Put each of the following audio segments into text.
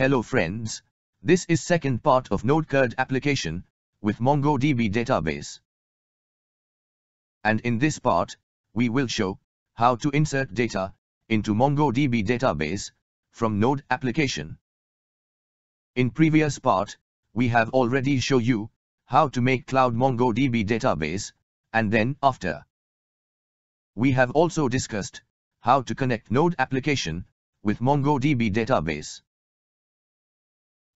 Hello friends, this is second part of NodeCRUD application with MongoDB database. And in this part, we will show how to insert data into MongoDB database from Node application. In previous part, we have already show you how to make Cloud MongoDB database, and then after. We have also discussed how to connect Node application with MongoDB database.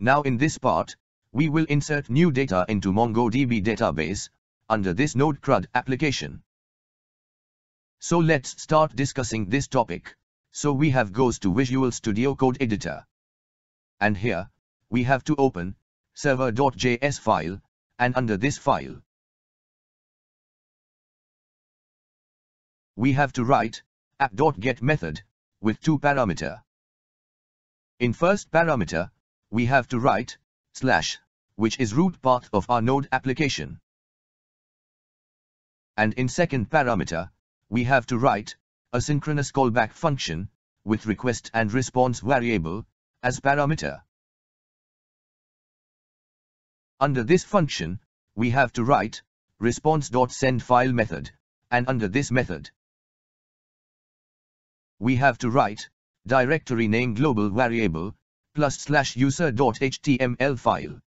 Now in this part, we will insert new data into MongoDB database, under this Node CRUD application. So let's start discussing this topic. So we have goes to Visual Studio Code Editor. And here, we have to open, server.js file, and under this file. We have to write, app.get method, with two parameter. In first parameter, we have to write, slash, which is root path of our node application. And in second parameter, we have to write, a synchronous callback function, with request and response variable, as parameter. Under this function, we have to write, response.sendFile method, and under this method, we have to write, directory name global variable, plus slash user.html file.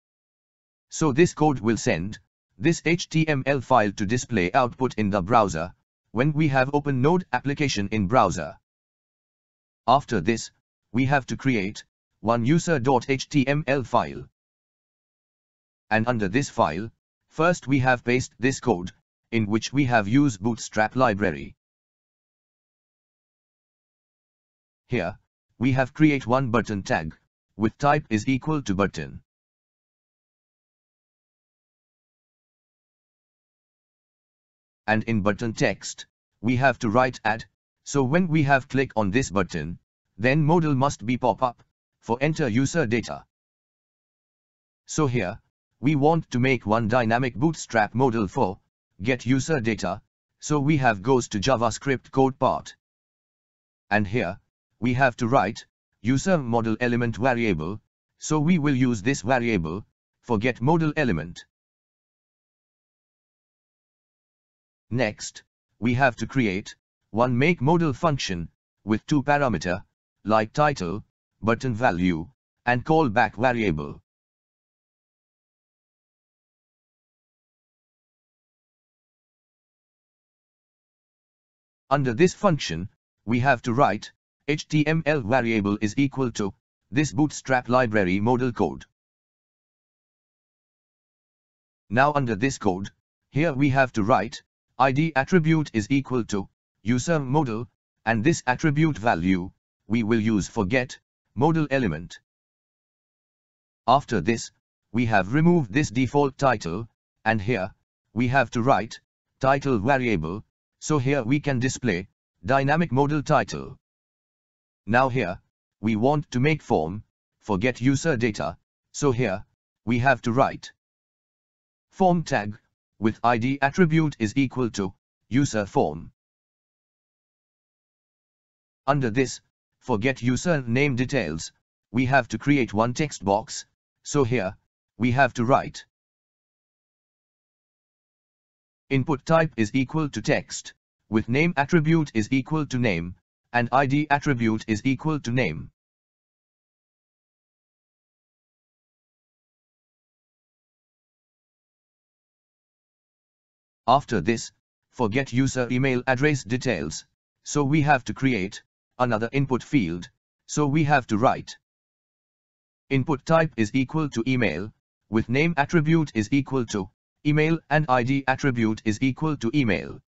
So this code will send this HTML file to display output in the browser when we have open node application in browser. After this, we have to create one user.html file. And under this file, first we have paste this code, in which we have use bootstrap library. Here, we have create one button tag, with type is equal to button. And in button text, we have to write add, so when we have click on this button, then modal must be pop up, for enter user data. So here, we want to make one dynamic bootstrap modal for, get user data, so we have goes to JavaScript code part. And here, we have to write, user modal element variable, so we will use this variable, for get modal element. Next, we have to create, one make modal function, with two parameter, like title, button value, and callback variable. Under this function, we have to write, HTML variable is equal to this bootstrap library modal code. Now under this code, here we have to write id attribute is equal to user modal and this attribute value we will use for get modal element. After this, we have removed this default title and here we have to write title variable so here we can display dynamic modal title. Now here, we want to make form, for get user data, so here, we have to write. Form tag, with id attribute is equal to user form. Under this, forget user name details, we have to create one text box, so here, we have to write. Input type is equal to text, with name attribute is equal to name, and id attribute is equal to name. After this, forget user email address details, so we have to create another input field, so we have to write input type is equal to email, with name attribute is equal to email and id attribute is equal to email.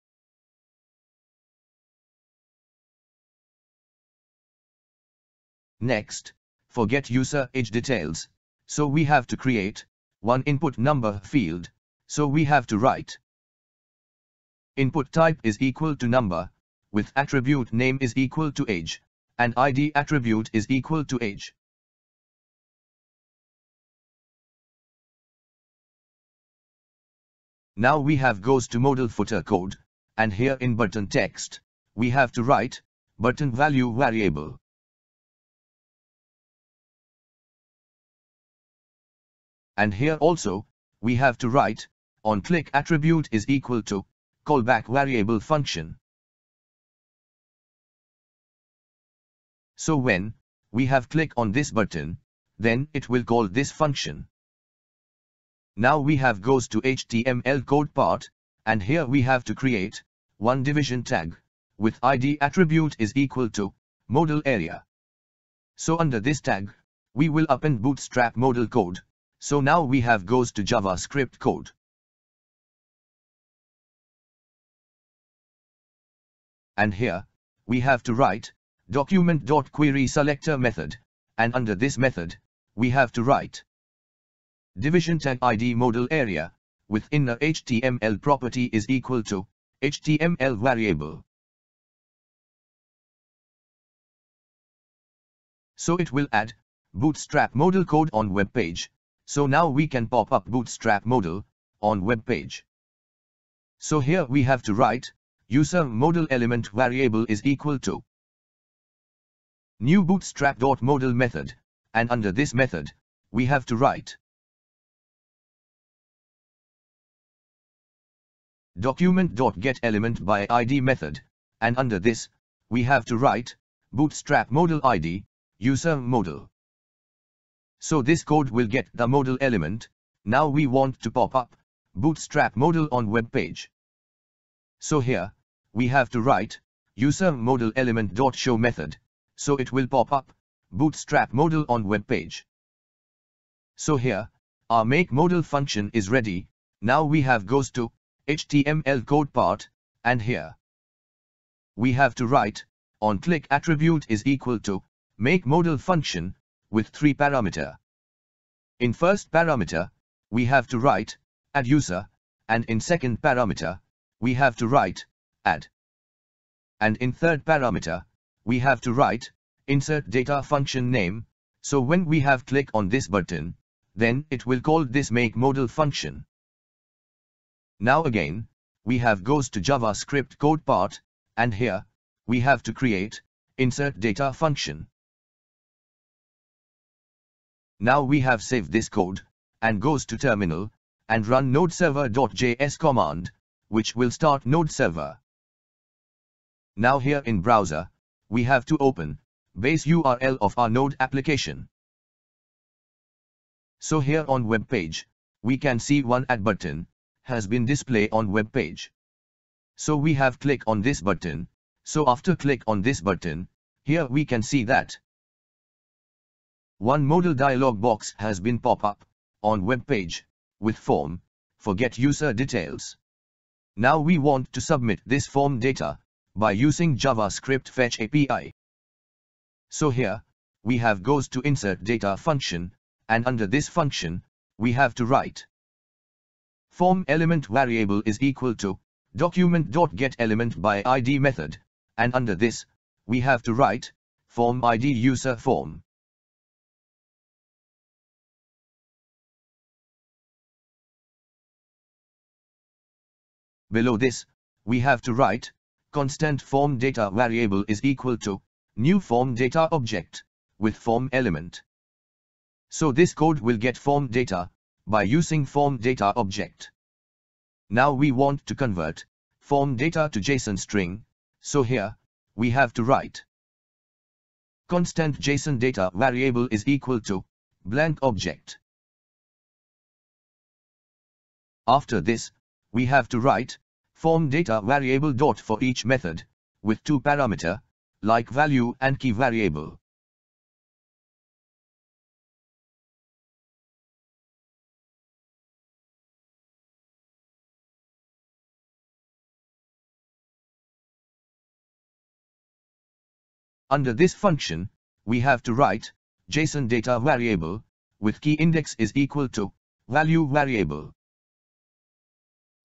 Next, forget user age details, so we have to create one input number field, so we have to write input type is equal to number, with attribute name is equal to age, and id attribute is equal to age. Now we have goes to modal footer code, and here in button text, we have to write button value variable. And here also, we have to write, on click attribute is equal to, callback variable function. So when, we have click on this button, then it will call this function. Now we have goes to HTML code part, and here we have to create, one division tag, with id attribute is equal to, modal area. So under this tag, we will append bootstrap modal code, so now we have goes to JavaScript code. And here, we have to write, document.querySelector method, and under this method, we have to write, division tag id modal area, within the HTML property is equal to, HTML variable. So it will add, bootstrap modal code on web page, so now we can pop up bootstrap modal, on web page. So here we have to write, user modal element variable is equal to, new bootstrap.modal method, and under this method, we have to write, document.getElement by id method, and under this, we have to write, bootstrap modal id, user modal. So this code will get the modal element, now we want to pop up, bootstrap modal on web page. So here, we have to write, user modal element dot show method, so it will pop up, bootstrap modal on web page. So here, our make modal function is ready, now we have goes to, HTML code part, and here. We have to write, on click attribute is equal to, make modal function, with three parameter. In first parameter, we have to write, add user, and in second parameter, we have to write, add. And in third parameter, we have to write, insert data function name, so when we have click on this button, then it will call this make modal function. Now again, we have goes to JavaScript code part, and here, we have to create, insert data function. Now we have saved this code, and goes to terminal, and run nodeserver.js command, which will start node server. Now here in browser, we have to open, base URL of our node application. So here on web page, we can see one add button, has been display on web page. So we have click on this button, so after click on this button, here we can see that one modal dialog box has been pop up on web page with form for get user details. Now we want to submit this form data by using JavaScript fetch API. So here, we have goes to insert data function, and under this function, we have to write form element variable is equal to document.getElement by id method, and under this, we have to write form id user form. Below this, we have to write constant form data variable is equal to new form data object with form element. So this code will get form data by using form data object. Now we want to convert form data to JSON string, so here, we have to write constant JSON data variable is equal to blank object. After this, we have to write form data variable dot for each method, with two parameter, like value and key variable. Under this function, we have to write JSON data variable with key index is equal to value variable.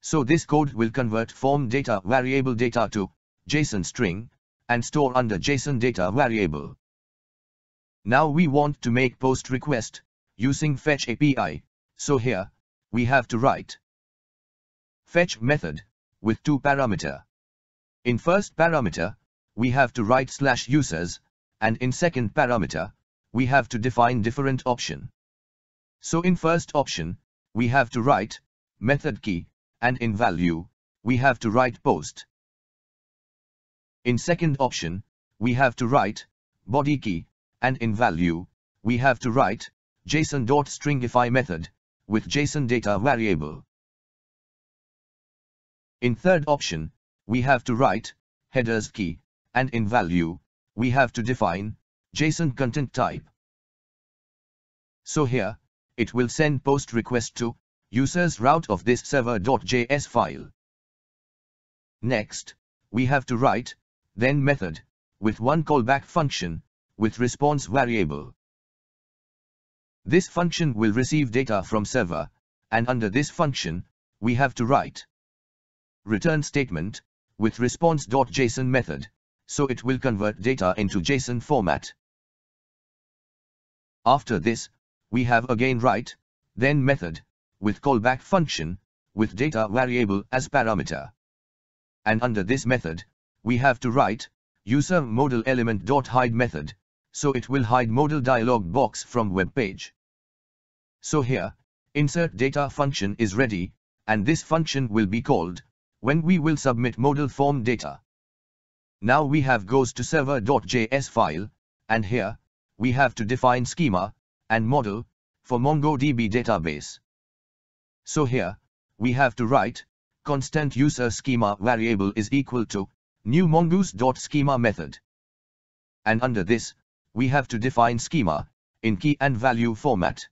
So this code will convert form data variable data to JSON string and store under JSON data variable. Now we want to make post request using fetch API, so here we have to write fetch method with two parameter. In first parameter, we have to write slash users, and in second parameter, we have to define different option. So in first option, we have to write method key, and in value, we have to write post. In second option, we have to write body key, and in value, we have to write json.stringify method with JSON data variable. In third option, we have to write headers key, and in value, we have to define JSON content type. So here, it will send post request to user's route of this server.js file. Next, we have to write then method with one callback function with response variable. This function will receive data from server, and under this function, we have to write return statement with response.json method, so it will convert data into JSON format. After this, we have again write, then method, with callback function, with data variable as parameter. And under this method, we have to write, user modal element dot hide method, so it will hide modal dialog box from web page. So here, insert data function is ready, and this function will be called, when we will submit modal form data. Now we have goes to server.js file, and here, we have to define schema, and model, for MongoDB database. So here, we have to write, constant user schema variable is equal to, new mongoose.schema method. And under this, we have to define schema, in key and value format.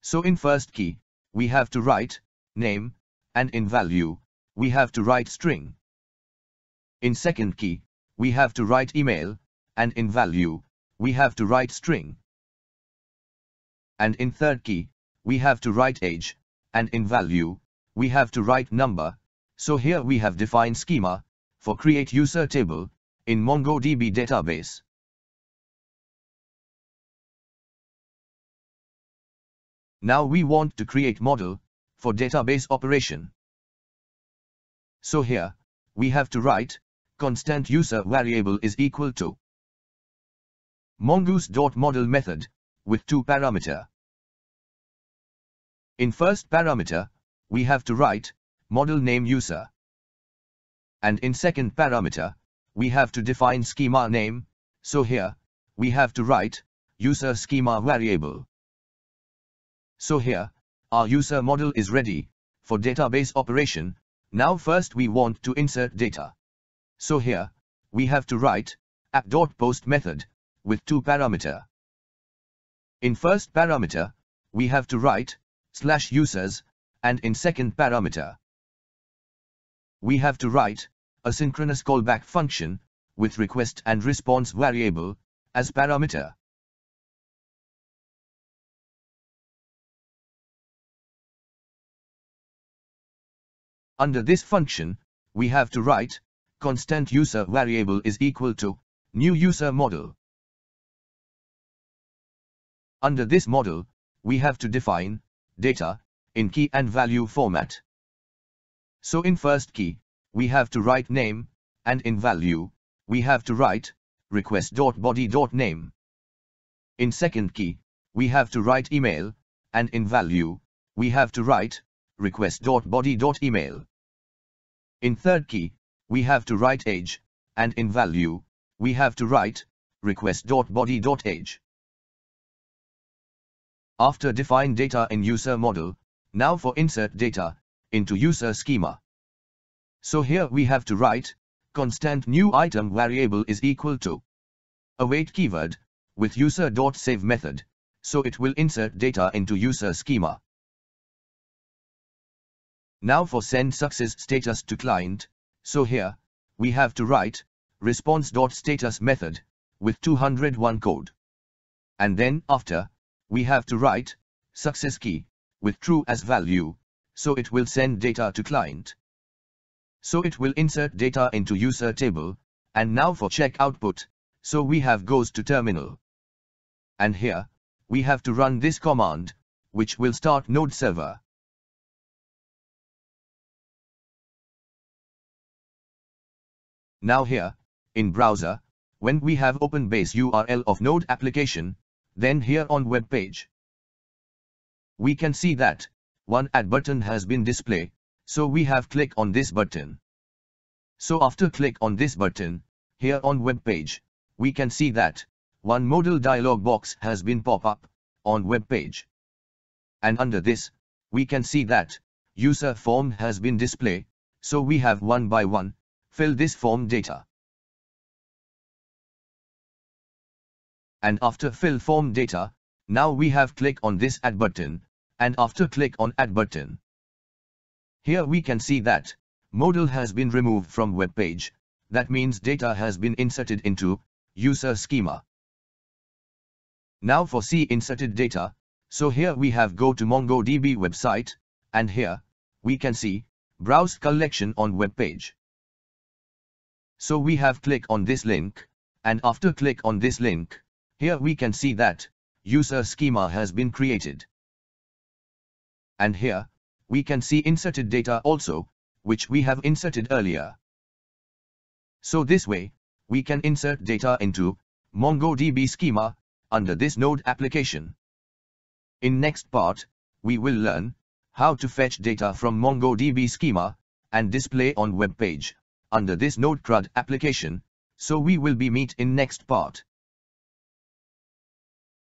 So in first key, we have to write, name, and in value, we have to write string. In second key, we have to write email, and in value, we have to write string. And in third key, we have to write age, and in value, we have to write number, so here we have defined schema, for create user table, in MongoDB database. Now we want to create model, for database operation. So here, we have to write, constant user variable is equal to mongoose.model method, with two parameter. In first parameter, we have to write, model name user. And in second parameter, we have to define schema name, so here, we have to write, user schema variable. So here, our user model is ready, for database operation, now first we want to insert data. So here, we have to write, app.post method, with two parameter. In first parameter, we have to write, slash users, and in second parameter, we have to write, a synchronous callback function, with request and response variable, as parameter. Under this function, we have to write, constant user variable is equal to, new user model. Under this model, we have to define data in key and value format. So in first key, we have to write name, and in value, we have to write request.body.name. In second key, we have to write email, and in value, we have to write request.body.email. In third key, we have to write age, and in value, we have to write request.body.age. After define data in user model, now for insert data into user schema. So here we have to write constant new item variable is equal to await keyword with user.save method, so it will insert data into user schema. Now for send success status to client, so here, we have to write response.status method with 201 code. And then after, we have to write success key with true as value, so it will send data to client. So it will insert data into user table, and now for check output, so we have goes to terminal. And here, we have to run this command, which will start node server. Now here, in browser, when we have open base URL of node application, Then here on web page, we can see that one add button has been displayed, so we have click on this button. So after click on this button, here on web page, we can see that one modal dialog box has been pop up on web page. And under this, we can see that user form has been displayed, so we have one by one, fill this form data. And after fill form data, now we have click on this add button, and after click on add button. Here we can see that modal has been removed from web page, that means data has been inserted into user schema. Now for see inserted data, so here we have go to MongoDB website, and here, we can see, browse collection on web page. So we have click on this link, and after click on this link, here we can see that, user schema has been created. And here, we can see inserted data also, which we have inserted earlier. So this way, we can insert data into MongoDB schema under this node application. In next part, we will learn how to fetch data from MongoDB schema and display on web page under this node CRUD application, so we will be meet in next part.